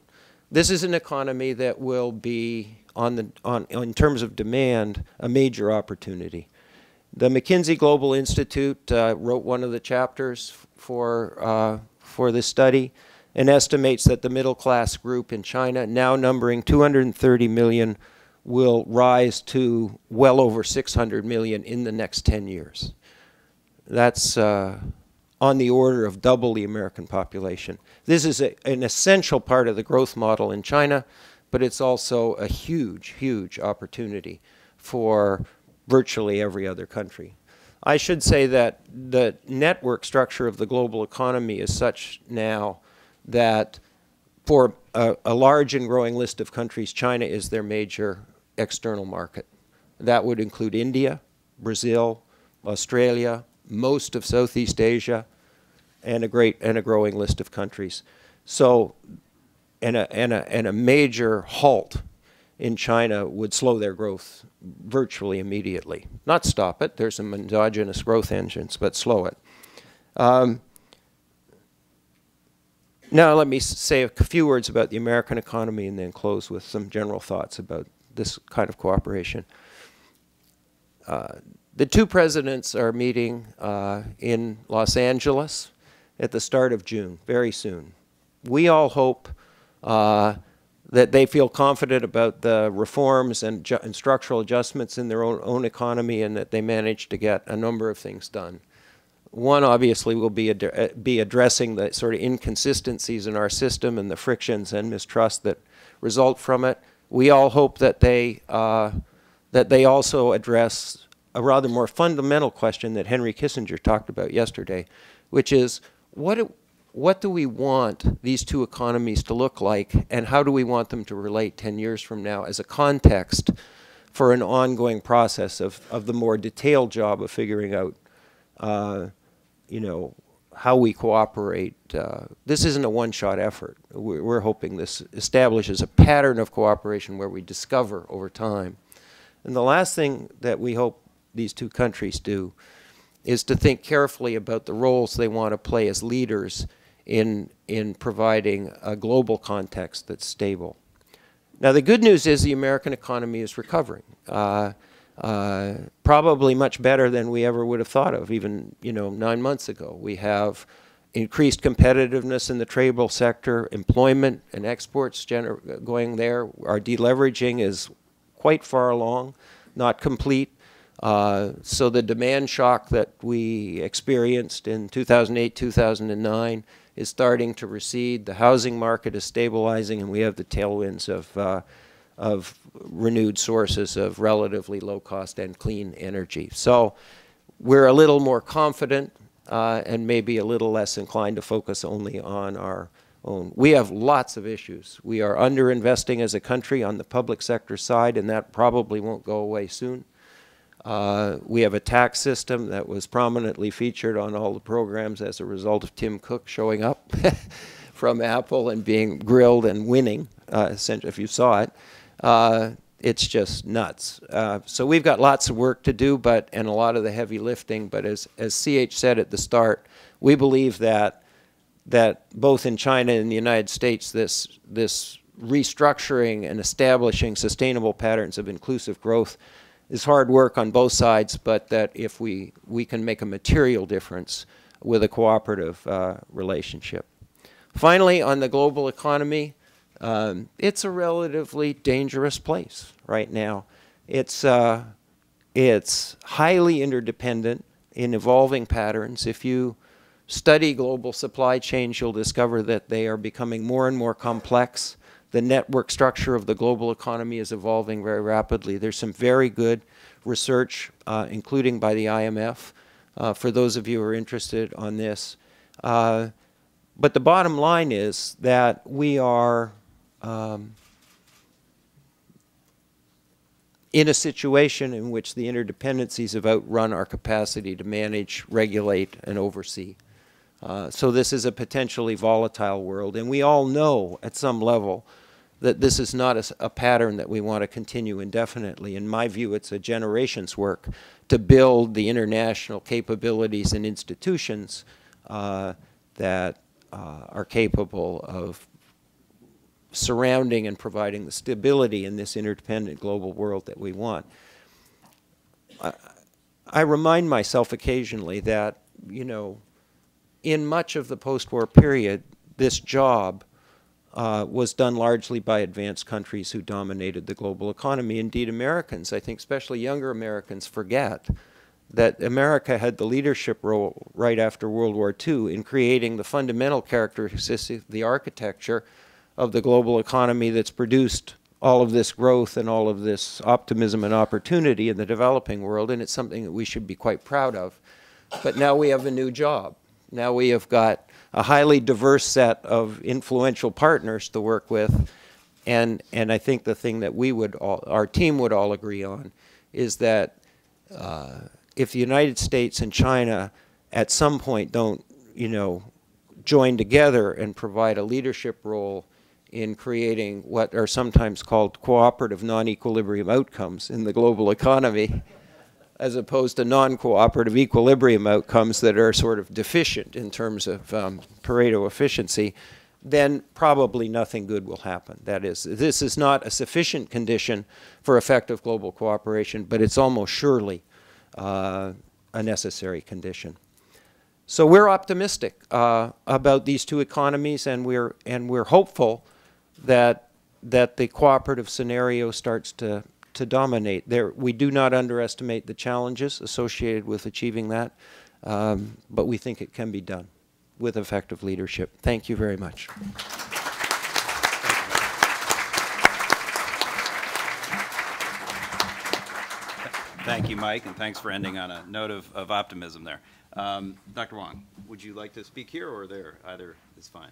this is an economy that will be, on the, on, in terms of demand, a major opportunity. The McKinsey Global Institute uh, wrote one of the chapters for, uh, for this study and estimates that the middle class group in China, now numbering 230 million will rise to well over 600 million in the next 10 years. That's uh, on the order of double the American population. This is a, an essential part of the growth model in China, but it's also a huge, huge opportunity for virtually every other country. I should say that the network structure of the global economy is such now that for a, a, large and growing list of countries, China is their major external market. That would include India, Brazil, Australia, most of Southeast Asia, and a great and a growing list of countries. So, and a, and a, and a major halt in China would slow their growth virtually immediately. Not stop it, there's some endogenous growth engines, but slow it. Um, now let me say a few words about the American economy and then close with some general thoughts about this kind of cooperation. Uh, the two presidents are meeting uh, in Los Angeles at the start of June, very soon. We all hope uh, that they feel confident about the reforms and, and, structural adjustments in their own, own economy and that they manage to get a number of things done. One obviously will be, ad uh, be addressing the sort of inconsistencies in our system and the frictions and mistrust that result from it we all hope that they, uh, that they also address a rather more fundamental question that Henry Kissinger talked about yesterday, which is what, do, what do we want these two economies to look like and how do we want them to relate 10 years from now as a context for an ongoing process of, of the more detailed job of figuring out, uh, you know, how we cooperate. Uh, this isn't a one-shot effort. We're, we're, hoping this establishes a pattern of cooperation where we discover over time. And the last thing that we hope these two countries do is to think carefully about the roles they want to play as leaders in, in providing a global context that's stable. Now, the good news is the American economy is recovering. Uh, uh, probably much better than we ever would have thought of, even you know nine months ago. We have increased competitiveness in the tradable sector, employment and exports going there. Our deleveraging is quite far along, not complete. Uh, so the demand shock that we experienced in 2008, 2009 is starting to recede. The housing market is stabilizing, and we have the tailwinds of, uh, of renewed sources of relatively low cost and clean energy. So we're a little more confident uh, and maybe a little less inclined to focus only on our own. We have lots of issues. We are underinvesting as a country on the public sector side, and that probably won't go away soon. Uh, we have a tax system that was prominently featured on all the programs as a result of Tim Cook showing up from Apple and being grilled and winning, uh, if you saw it. Uh, it's just nuts. Uh, so we've got lots of work to do, but and a lot of the heavy lifting. But as as CH said at the start, we believe that that both in China and the United States, this this restructuring and establishing sustainable patterns of inclusive growth is hard work on both sides, but that if we, we can make a material difference with a cooperative uh, relationship. Finally, on the global economy, um, it's a relatively dangerous place right now. It's, uh, it's highly interdependent in evolving patterns. If you study global supply chains, you'll discover that they are becoming more and more complex the network structure of the global economy is evolving very rapidly. There's some very good research, uh, including by the IMF, uh, for those of you who are interested on this. Uh, but the bottom line is that we are um, in a situation in which the interdependencies have outrun our capacity to manage, regulate, and oversee. Uh, so this is a potentially volatile world, and we all know at some level that this is not a, a, pattern that we want to continue indefinitely. In my view, it's a generation's work to build the international capabilities and institutions uh, that uh, are capable of surrounding and providing the stability in this interdependent global world that we want. I, I remind myself occasionally that, you know, in much of the post-war period, this job uh, was done largely by advanced countries who dominated the global economy. Indeed, Americans, I think especially younger Americans, forget that America had the leadership role right after World War II in creating the fundamental characteristics, the architecture of the global economy that's produced all of this growth and all of this optimism and opportunity in the developing world, and it's something that we should be quite proud of. But now we have a new job. Now we have got a highly diverse set of influential partners to work with. And, and I think the thing that we would all, our team would all agree on is that uh, if the United States and China at some point don't, you know, join together and provide a leadership role in creating what are sometimes called cooperative non-equilibrium outcomes in the global economy, as opposed to non-cooperative equilibrium outcomes that are sort of deficient in terms of um, Pareto efficiency, then probably nothing good will happen. That is, this is not a sufficient condition for effective global cooperation, but it's almost surely uh, a necessary condition. So we're optimistic uh, about these two economies, and we're and we're hopeful that that the cooperative scenario starts to to dominate. There, we do not underestimate the challenges associated with achieving that, um, but we think it can be done with effective leadership. Thank you very much. Thank you, Mike, and thanks for ending on a note of, of optimism there. Um, Dr. Wang, would you like to speak here or there? Either is fine.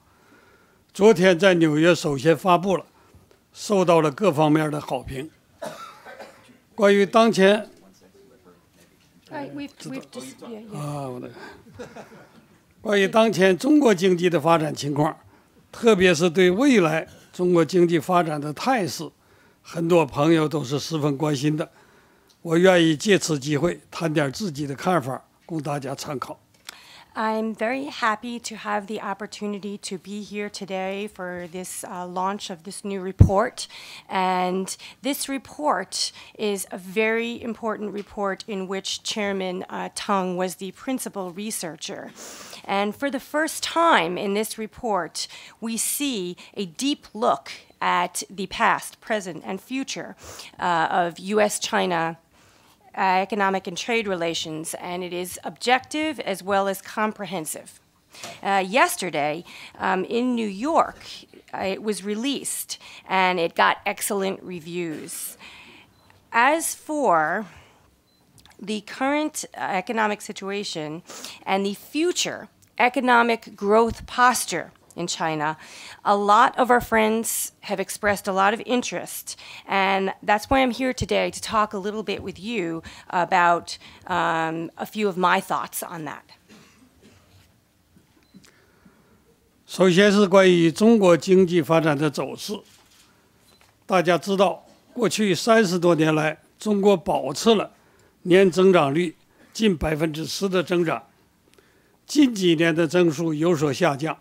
昨天在纽约首先发布了，受到了各方面的好评。关于当前，啊，我的，关于当前中国经济的发展情况，特别是对未来中国经济发展的态势，很多朋友都是十分关心的。我愿意借此机会谈点自己的看法，供大家参考。I'm very happy to have the opportunity to be here today for this uh, launch of this new report. And this report is a very important report in which Chairman uh, Tung was the principal researcher. And for the first time in this report, we see a deep look at the past, present, and future uh, of US China uh, economic and trade relations, and it is objective as well as comprehensive. Uh, yesterday, um, in New York, uh, it was released and it got excellent reviews. As for the current uh, economic situation and the future economic growth posture in China. A lot of our friends have expressed a lot of interest, and that's why I'm here today to talk a little bit with you about um, a few of my thoughts on that. 首先是关于中国经济发展的走势。大家知道，过去三十多年来，中国保持了年增长率近百分之十的增长，近几年的增速有所下降。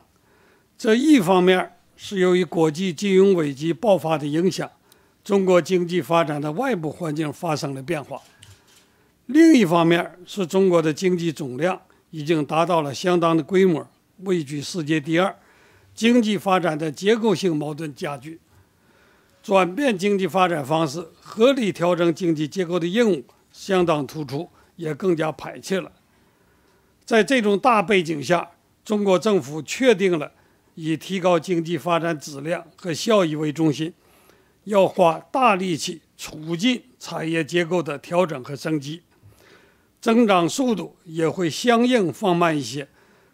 这一方面是由于国际金融危机爆发的影响，中国经济发展的外部环境发生了变化；另一方面是中国的经济总量已经达到了相当的规模，位居世界第二，经济发展的结构性矛盾加剧，转变经济发展方式、合理调整经济结构的任务相当突出，也更加迫切了。在这种大背景下，中国政府确定了。以提高经济发展质量和效益为中心，要花大力气促进产业结构的调整和升级，增长速度也会相应放慢一些，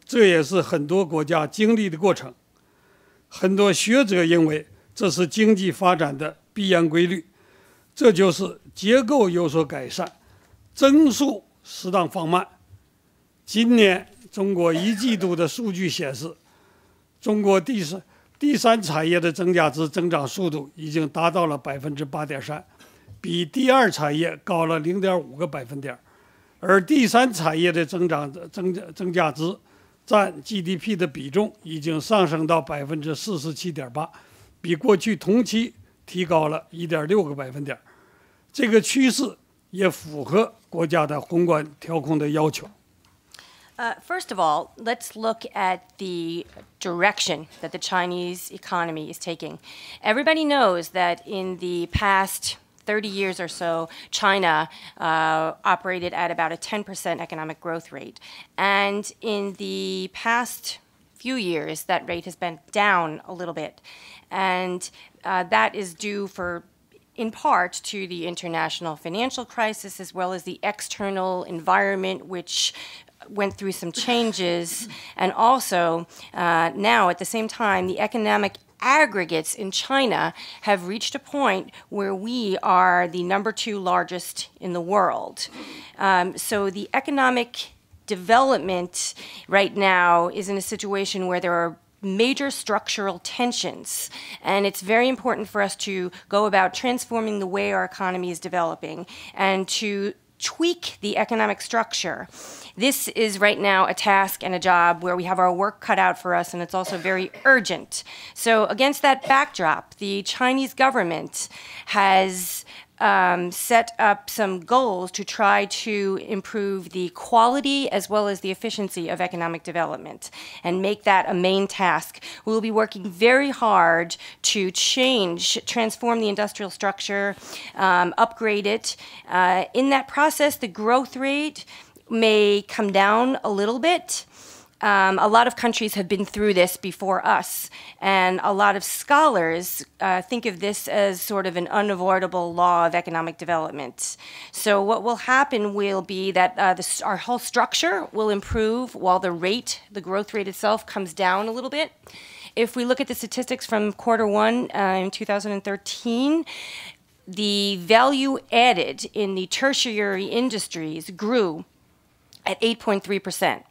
这也是很多国家经历的过程。很多学者认为这是经济发展的必然规律，这就是结构有所改善，增速适当放慢。今年中国一季度的数据显示。中国第三第三产业的增加值增长速度已经达到了百分之八点三，比第二产业高了零点五个百分点，而第三产业的增长增增加值占 GDP 的比重已经上升到百分之四十七点八，比过去同期提高了一点六个百分点，这个趋势也符合国家的宏观调控的要求。Uh, first of all, let's look at the direction that the Chinese economy is taking. Everybody knows that in the past 30 years or so, China uh, operated at about a 10% economic growth rate. And in the past few years, that rate has been down a little bit. And uh, that is due for in part to the international financial crisis as well as the external environment, which went through some changes, and also uh, now at the same time, the economic aggregates in China have reached a point where we are the number two largest in the world. Um, so the economic development right now is in a situation where there are major structural tensions. And it's very important for us to go about transforming the way our economy is developing and to tweak the economic structure. This is right now a task and a job where we have our work cut out for us, and it's also very urgent. So, against that backdrop, the Chinese government has um, set up some goals to try to improve the quality as well as the efficiency of economic development and make that a main task. We will be working very hard to change, transform the industrial structure, um, upgrade it. Uh, in that process, the growth rate may come down a little bit. Um, a lot of countries have been through this before us, and a lot of scholars uh, think of this as sort of an unavoidable law of economic development. So, what will happen will be that uh, the, our whole structure will improve while the rate, the growth rate itself, comes down a little bit. If we look at the statistics from quarter one uh, in 2013, the value added in the tertiary industries grew at 8.3 percent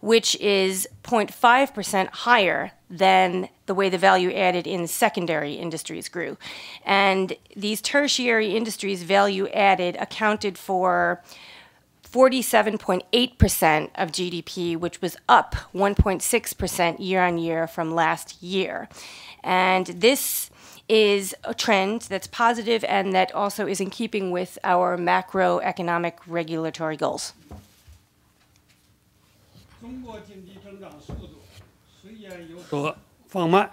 which is 0.5% higher than the way the value added in secondary industries grew. And these tertiary industries value added accounted for 47.8% of GDP, which was up 1.6% year on year from last year. And this is a trend that's positive and that also is in keeping with our macroeconomic regulatory goals. 中放慢，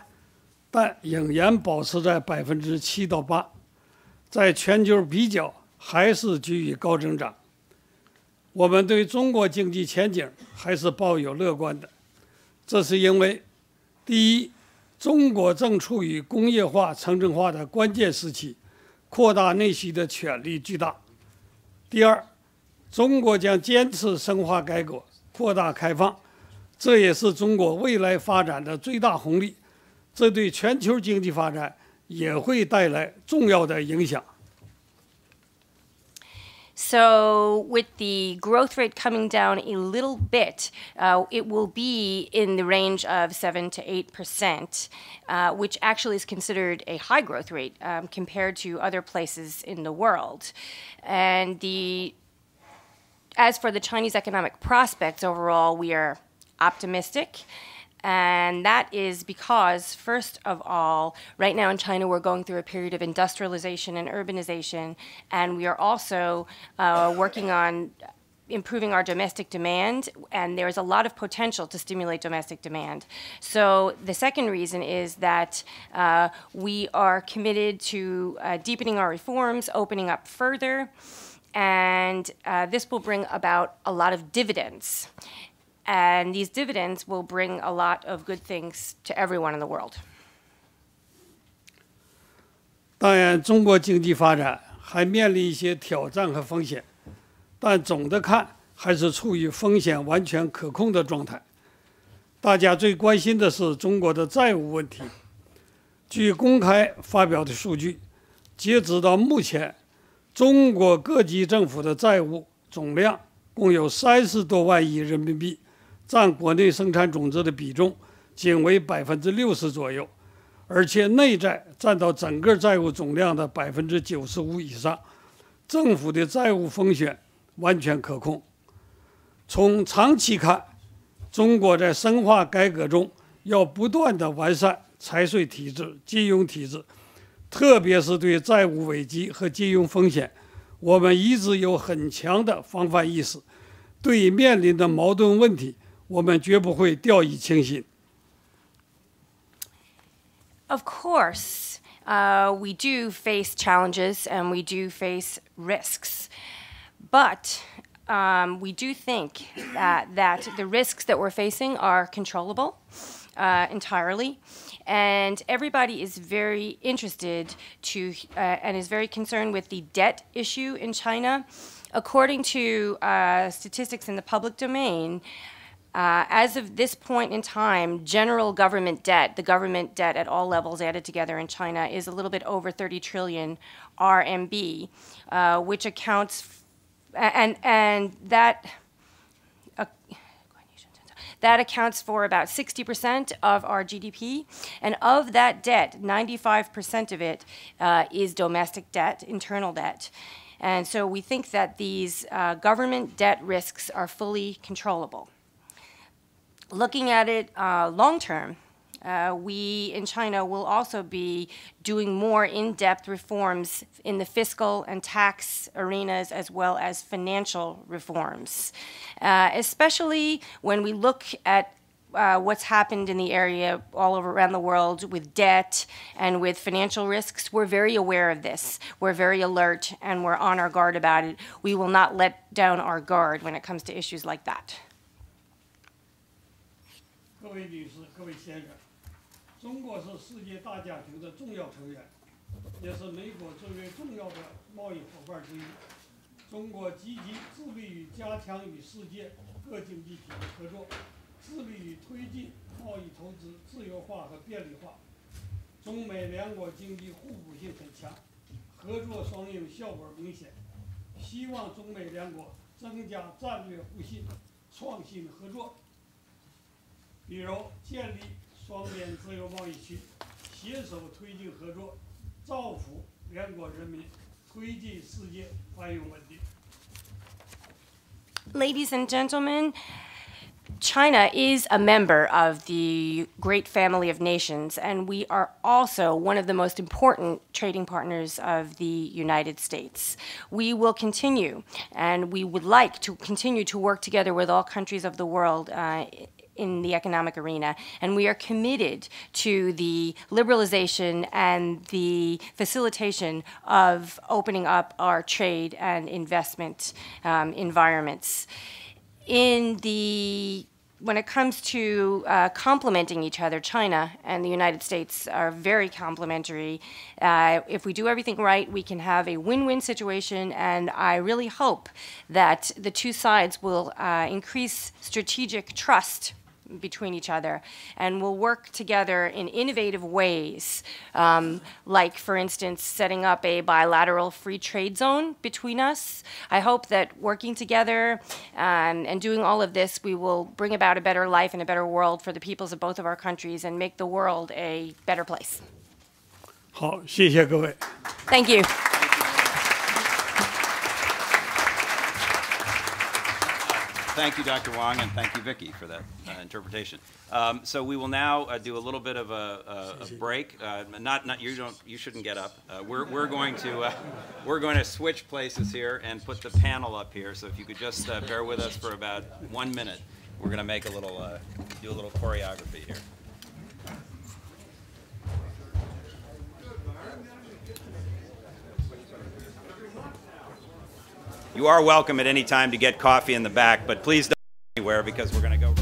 但仍然保持在百分之七到八，在全球比较还是居于高增长。我们对中国经济前景还是抱有乐观的，这是因为，第一，中国正处于工业化、城镇化的关键时期，扩大内需的潜力巨大；第二，中国将坚持深化改革、扩大开放，这也是中国未来发展的最大红利，这对全球经济发展也会带来重要的影响。So, with the growth rate coming down a little bit, uh, it will be in the range of 7 to 8%, uh, which actually is considered a high growth rate um, compared to other places in the world. And the as for the Chinese economic prospects overall, we are optimistic. And that is because, first of all, right now in China, we're going through a period of industrialization and urbanization, and we are also uh, working on improving our domestic demand, and there's a lot of potential to stimulate domestic demand. So the second reason is that uh, we are committed to uh, deepening our reforms, opening up further, and uh, this will bring about a lot of dividends. And these dividends will bring a lot of good things to everyone in the world. 当然，中国经济发展还面临一些挑战和风险，但总的看还是处于风险完全可控的状态。大家最关心的是中国的债务问题。据公开发表的数据，截止到目前，中国各级政府的债务总量共有三十多万亿人民币。 占国内生产总值的比重仅为百分之六十左右，而且内债占到整个债务总量的百分之九十五以上，政府的债务风险完全可控。从长期看，中国在深化改革中要不断的完善财税体制、金融体制，特别是对债务危机和金融风险，我们一直有很强的防范意识，对面临的矛盾问题。我们绝不会掉以轻心。Of course, uh, we do face challenges and we do face risks, but um, we do think that, that the risks that we're facing are controllable uh, entirely. And everybody is very interested to uh, and is very concerned with the debt issue in China. According to uh, statistics in the public domain, uh, as of this point in time, general government debt, the government debt at all levels added together in China, is a little bit over 30 trillion RMB, uh, which accounts, and and that. Uh, that accounts for about 60% of our GDP. And of that debt, 95% of it uh, is domestic debt, internal debt. And so we think that these uh, government debt risks are fully controllable looking at it uh, long term, uh, we in China will also be doing more in depth reforms in the fiscal and tax arenas as well as financial reforms, uh, especially when we look at uh, what's happened in the area all over around the world with debt and with financial risks, we're very aware of this. We're very alert and we're on our guard about it. We will not let down our guard when it comes to issues like that. 各位女士、各位先生，中国是世界大家庭的重要成员，也是美国最为重要的贸易伙伴之一。中国积极致力于加强与世界各经济体的合作，致力于推进贸易投资自由化和便利化。中美两国经济互补性很强，合作双赢效果明显。希望中美两国增加战略互信、创新合作。比如建立双边自由贸易区，携手推进合作，造福两国人民，推进世界繁荣稳定。 Ladies and gentlemen, China is a member of the great family of nations, and we are also one of the most important trading partners of the United States. We will continue, and we would like to continue to work together with all countries of the world. Uh, in the economic arena, and we are committed to the liberalization and the facilitation of opening up our trade and investment um, environments in the when it comes to uh, complementing each other, China and the United States are very complementary. Uh, if we do everything right, we can have a win-win situation, and I really hope that the two sides will uh, increase strategic trust between each other and will work together in innovative ways, um, like, for instance, setting up a bilateral free trade zone between us. I hope that working together um, and doing all of this, we will bring about a better life and a better world for the peoples of both of our countries and make the world a better place. 好，谢谢各位。 Thank you. Thank you, Dr. Wang, and thank you, Vicky, for that uh, interpretation. Um, so we will now uh, do a little bit of a, a, a break. Uh, not, not you don't, you shouldn't get up. Uh, we're, we're going to, uh, we're going to switch places here and put the panel up here. So if you could just uh, bear with us for about one minute, we're going to make a little, uh, do a little choreography here. You are welcome at any time to get coffee in the back, but please don't go anywhere because we're going to go.